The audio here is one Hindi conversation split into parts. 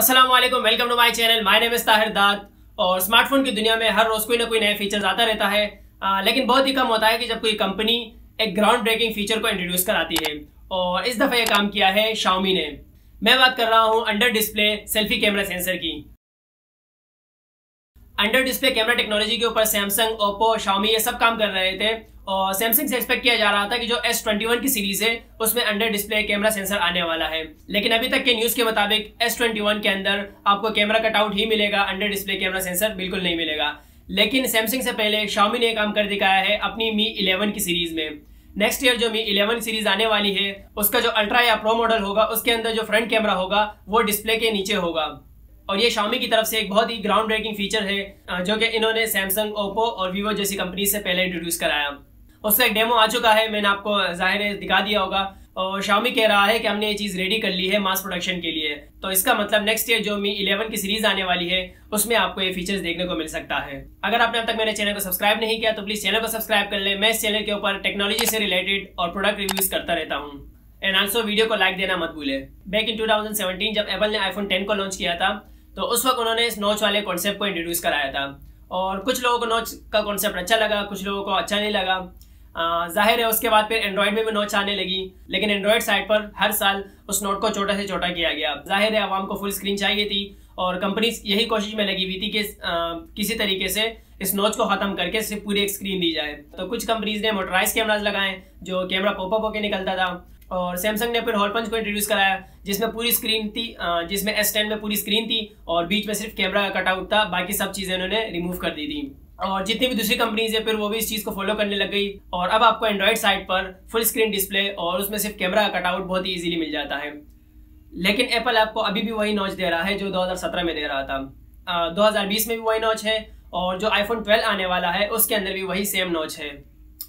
Aslam welcome to my channel my name Tahir दाद और स्मार्टफ़ोन की दुनिया में हर रोज़ कोई ना कोई नए फीचर्स आता रहता है। आ, लेकिन बहुत ही कम होता है कि जब कोई कंपनी एक ग्राउंड ब्रेकिंग फीचर को इंट्रोड्यूस कराती है। और इस दफ़ा ये काम किया है शाओमी ने। मैं बात कर रहा हूँ under display selfie camera sensor की। अंडर डिस्प्ले कैमरा टेक्नोलॉजी के ऊपर सैमसंग ओप्पो शाओमी ये सब काम कर रहे थे। सैमसंग से एक्सपेक्ट किया जा रहा था कि जो एस ट्वेंटी वन की सीरीज़ है, उसमें अंडर डिस्प्ले कैमरा सेंसर आने वाला है। लेकिन अभी तक के न्यूज़ के मुताबिक एस ट्वेंटी वन के अंदर आपको कैमरा कटआउट ही मिलेगा अंडर डिस्प्ले कैमरा सेंसर बिल्कुल नहीं मिलेगा। लेकिन सैमसंग से पहले शामी ने काम कर दिखाया है अपनी मी इलेवन की सीरीज़ में। नेक्स्ट ईयर जो मी इलेवन सीरीज़ आने वाली है, उसका जो अल्ट्रा या प्रो मॉडल होगा, उसके अंदर जो फ्रंट कैमरा होगा, वो डिस्प्ले के नीचे होगा। और ये शामी की तरफ़ से एक बहुत ही ग्राउंड ब्रेकिंग फीचर है जो कि इन्होंने सैमसंग ओप्पो और वीवो जैसी कंपनी से पहले इंट्रोड्यूस कराया। उसका एक डेमो आ चुका है, मैंने आपको ज़ाहिर दिखा दिया होगा। और शामी कह रहा है कि हमने ये चीज़ रेडी कर ली है मास प्रोडक्शन के लिए। तो इसका मतलब नेक्स्ट ईयर जो मी 11 की सीरीज़ आने वाली है, उसमें आपको ये फीचर्स देखने को मिल सकता है। अगर आपने अब तक मेरे चैनल को सब्सक्राइब नहीं किया तो प्लीज़ चैनल को सब्सक्राइब कर ले। मैं इस चैनल के ऊपर टेक्नोलॉजी से रिलेटेड और प्रोडक्ट रिव्यूज़ करता रहता हूँ। एंड ऑल्सो वीडियो को लाइक देना मत भूले। बैक इन टू जब एपल ने आईफोन टेन को लॉन्च किया था तो उस वक्त उन्होंने इस नोच वाले कॉन्सेप्ट को इंट्रोड्यूस कराया था। और कुछ लोगों को नोच का कॉन्सेप्ट अच्छा लगा, कुछ लोगों को अच्छा नहीं लगा। ज़ाहिर है उसके बाद फिर एंड्रॉयड में भी नोच आने लगी, लेकिन एंड्रॉयड साइड पर हर साल उस नोट को छोटा से छोटा किया गया। ज़ाहिर है आवाम को फुल स्क्रीन चाहिए थी और कंपनी यही कोशिश में लगी हुई थी कि किसी तरीके से इस नोच को खत्म करके सिर्फ़ पूरी एक स्क्रीन दी जाए। तो कुछ कंपनीज़ ने मोटराइज कैमराज लगाए, जो कैमरा पोपअप होकर निकलता था। और सैमसंग ने फिर हॉल पंच को इंट्रोड्यूस कराया, जिसमें पूरी स्क्रीन थी जिसमें एस टेन में पूरी स्क्रीन थी और बीच में सिर्फ़ कैमरा का कटआउट था, बाकी सब चीज़ें उन्होंने रिमूव कर दी थी। और जितनी भी दूसरी कंपनीज़ है फिर वो भी इस चीज़ को फॉलो करने लग गई। और अब आपको एंड्रॉइड साइट पर फुल स्क्रीन डिस्प्ले और उसमें सिर्फ़ कैमरा का कटआउट बहुत ही ईजिली मिल जाता है। लेकिन एप्पल आपको अभी भी वही नॉच दे रहा है जो 2017 में दे रहा था। आ, 2020 में भी वही नॉच है और जो आईफोन 12 आने वाला है उसके अंदर भी वही सेम नॉच है।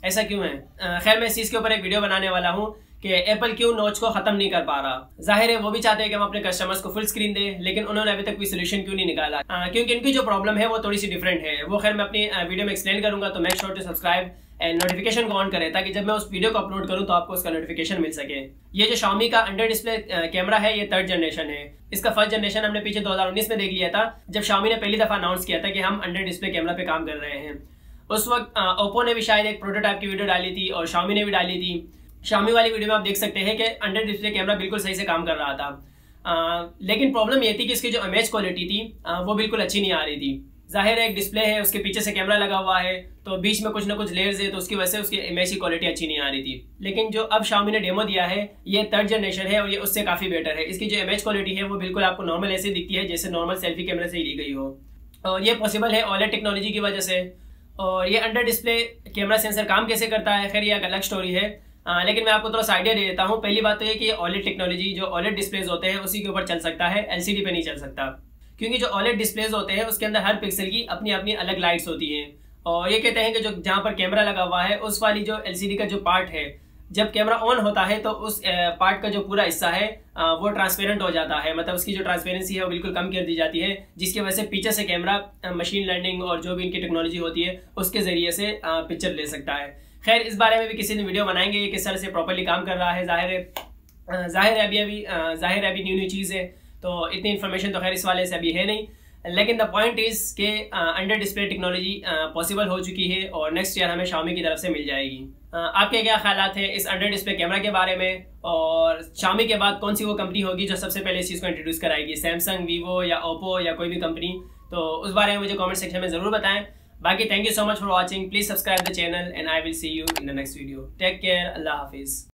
ऐसा क्यों है? खैर मैं इस चीज़ के ऊपर एक वीडियो बनाने वाला हूँ। कि एप्पल क्यों नोच को खत्म नहीं कर पा रहा? ज़ाहिर है वो भी चाहते हैं कि हम अपने कस्टमर्स को फुल स्क्रीन दें लेकिन उन्होंने अभी तक कोई सोल्यूशन क्यों नहीं निकाला? आ, क्योंकि इनकी जो प्रॉब्लम है वो थोड़ी सी डिफरेंट है। वो खैर मैं अपनी वीडियो में एक्सप्लेन करूँगा तो मैं sure to subscribe and notification को ऑन करें ताकि जब मैं उस वीडियो को अपलोड करूँ तो आपको उसका नोटिफिकेशन मिल सके। ये जो शामी का अंडर डिस्प्ले कैमरा है ये थर्ड जनरेशन है। इसका फ़र्स्ट जनरेशन हमने पीछे 2019 में देख लिया था जब शामी ने पहली दफ़ा अनाउंस किया था कि हम अंडर डिस्प्ले कैमरा पे काम कर रहे हैं। उस वक्त ओप्पो ने भी शायद एक प्रोटोटाइप की वीडियो डाली थी और शामी ने भी डाली थी। शामी वाली वीडियो में आप देख सकते हैं कि अंडर डिस्प्ले कैमरा बिल्कुल सही से काम कर रहा था। आ, लेकिन प्रॉब्लम ये थी कि इसकी जो इमेज क्वालिटी थी आ, वो बिल्कुल अच्छी नहीं आ रही थी। ज़ाहिर है एक डिस्प्ले है उसके पीछे से कैमरा लगा हुआ है तो बीच में कुछ ना कुछ लेयर्स है तो उसकी वजह से उसकी इमेज की क्वालिटी अच्छी नहीं आ रही थी। लेकिन जो अब शामी ने डेमो दिया है ये थर्ड जनरेशन है और ये उससे काफ़ी बेटर है। इसकी जो इमेज क्वालिटी है वो बिल्कुल आपको नॉर्मल ऐसे दिखती है जैसे नॉर्मल सेल्फी कैमरे से ही ली गई हो। और ये पॉसिबल है ऑलेट टेक्नोलॉजी की वजह से। और ये अंडर डिस्प्ले कैमरा सेंसर काम कैसे करता है? खैर ये एक अलग स्टोरी है। आ, लेकिन मैं आपको थोड़ा सा आइडिया दे देता हूँ। पहली बात तो ये कि ऑलेट टेक्नोलॉजी जो ऑलेट डिस्प्लेज होते हैं उसी के ऊपर चल सकता है एलसीडी पे नहीं चल सकता। क्योंकि जो ऑलेट डिस्प्लेज होते हैं उसके अंदर हर पिक्सल की अपनी अपनी अलग लाइट्स होती हैं। और ये कहते हैं कि जो जहाँ पर कैमरा लगा हुआ है उस वाली जो एलसीडी का जो पार्ट है जब कैमरा ऑन होता है तो उस पार्ट का जो पूरा हिस्सा है वो ट्रांसपेरेंट हो जाता है। मतलब उसकी जो ट्रांसपेरेंसी है वो बिल्कुल कम कर दी जाती है जिसकी वजह से पीछे से कैमरा मशीन लर्निंग और जो भी इनकी टेक्नोलॉजी होती है उसके ज़रिए से पिक्चर ले सकता है। खैर इस बारे में भी किसी ने वीडियो बनाएँगे ये किस तरह से प्रॉपरली काम कर रहा है। ज़ाहिर है ज़ाहिर है अभी अभी ज़ाहिर है अभी न्यू न्यू चीज़ है तो इतनी इन्फॉर्मेशन तो खैर इस वाले से अभी है नहीं। लेकिन द पॉइंट इज़ के अंडर डिस्प्ले टेक्नोलॉजी पॉसिबल हो चुकी है और नेक्स्ट ईयर हमें शामी की तरफ़ से मिल जाएगी। uh, आपके क्या ख्याल हैं इस अंडर डिस्प्ले कैमरा के बारे में? और शामी के बाद कौन सी वो कंपनी होगी जो सबसे पहले इस चीज़ को इंट्रोड्यूस कराएगी? सैमसंग वीवो या ओप्पो या कोई भी कंपनी तो उस बारे में मुझे कॉमेंट सेक्शन में ज़रूर बताएँ। बाकी thank you so much for watching. Please subscribe the channel and i will see you in the next video. Take care. Allah hafiz